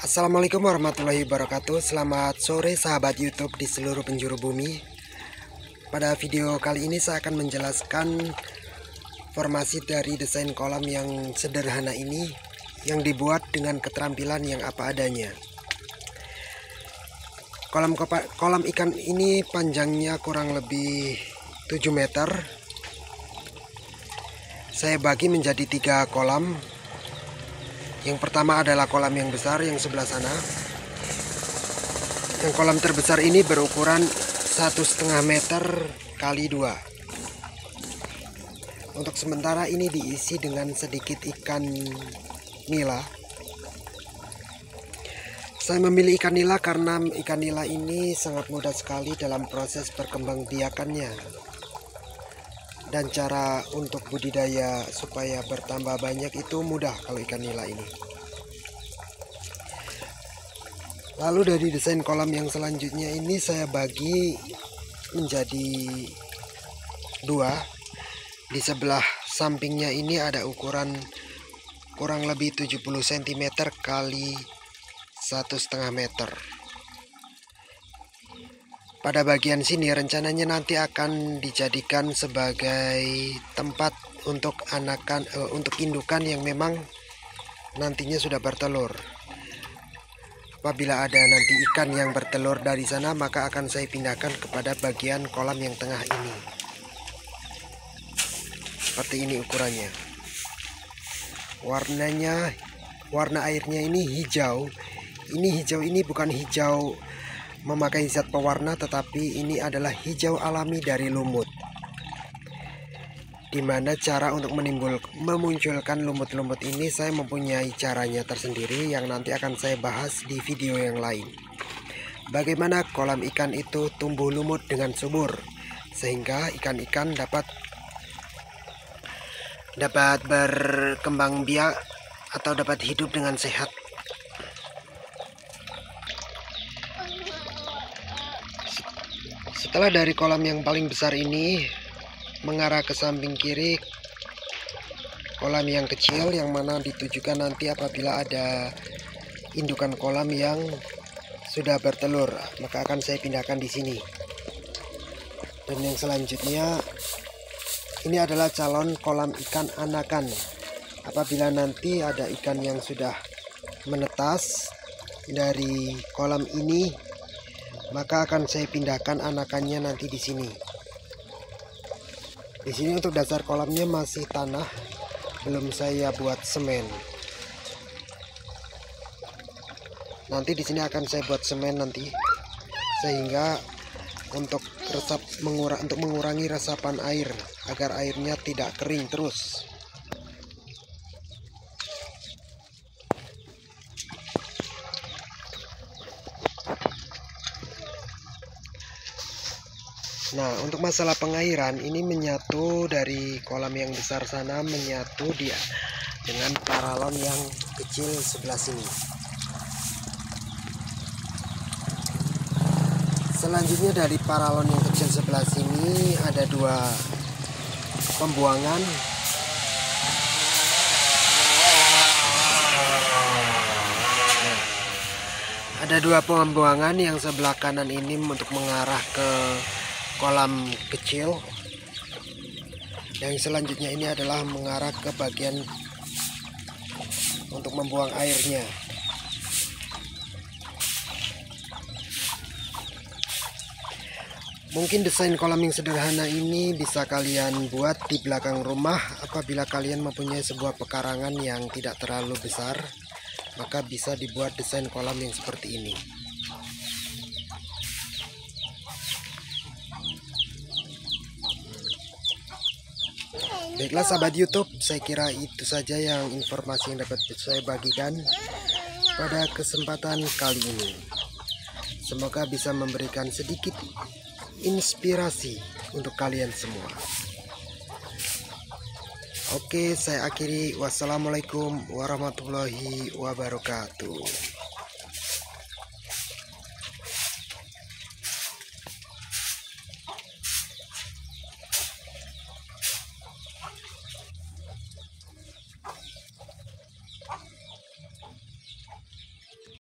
Assalamualaikum warahmatullahi wabarakatuh. Selamat sore sahabat youtube di seluruh penjuru bumi. Pada video kali ini saya akan menjelaskan Formasi dari desain kolam yang sederhana ini Yang dibuat dengan keterampilan yang apa adanya. Kolam, kolam ikan ini panjangnya kurang lebih 7 meter. Saya bagi menjadi tiga kolam yang pertama adalah kolam yang besar yang sebelah sana. Yang kolam terbesar ini berukuran satu setengah meter kali dua. Untuk sementara ini diisi dengan sedikit ikan nila. Saya memilih ikan nila karena ikan nila ini sangat mudah sekali dalam proses perkembangbiakannya dan cara untuk budidaya supaya bertambah banyak itu mudah kalau ikan nila ini. Lalu dari desain kolam yang selanjutnya ini saya bagi menjadi dua. Di sebelah sampingnya ini ada ukuran kurang lebih 70 cm kali satu setengah meter pada bagian sini rencananya nanti akan dijadikan sebagai tempat untuk anakan uh, untuk indukan yang memang nantinya sudah bertelur. Apabila ada nanti ikan yang bertelur dari sana maka akan saya pindahkan kepada bagian kolam yang tengah ini. Seperti ini ukurannya. Warnanya warna airnya ini hijau. Ini hijau ini bukan hijau memakai zat pewarna tetapi ini adalah hijau alami dari lumut. Di mana cara untuk menimbul memunculkan lumut-lumut ini saya mempunyai caranya tersendiri yang nanti akan saya bahas di video yang lain. Bagaimana kolam ikan itu tumbuh lumut dengan subur sehingga ikan-ikan dapat dapat berkembang biak atau dapat hidup dengan sehat Setelah dari kolam yang paling besar ini mengarah ke samping kiri kolam yang kecil yang mana ditujukan nanti apabila ada indukan kolam yang sudah bertelur maka akan saya pindahkan di sini. Dan yang selanjutnya ini adalah calon kolam ikan anakan. Apabila nanti ada ikan yang sudah menetas dari kolam ini maka akan saya pindahkan anakannya nanti di sini. Di sini untuk dasar kolamnya masih tanah, belum saya buat semen. Nanti di sini akan saya buat semen nanti, sehingga untuk resap mengurang untuk mengurangi resapan air agar airnya tidak kering terus. Nah, untuk masalah pengairan ini menyatu dari kolam yang besar sana menyatu dia dengan paralon yang kecil sebelah sini. Selanjutnya dari paralon yang kecil sebelah sini ada dua pembuangan ada dua pembuangan yang sebelah kanan ini untuk mengarah ke kolam kecil yang selanjutnya ini adalah mengarah ke bagian untuk membuang airnya Mungkin desain kolam yang sederhana ini bisa kalian buat di belakang rumah apabila kalian mempunyai sebuah pekarangan yang tidak terlalu besar maka bisa dibuat desain kolam yang seperti ini. Baiklah sahabat YouTube, saya kira itu saja yang informasi yang dapat saya bagikan pada kesempatan kali ini. Semoga bisa memberikan sedikit inspirasi untuk kalian semua. Oke, saya akhiri. Wassalamualaikum warahmatullahi wabarakatuh.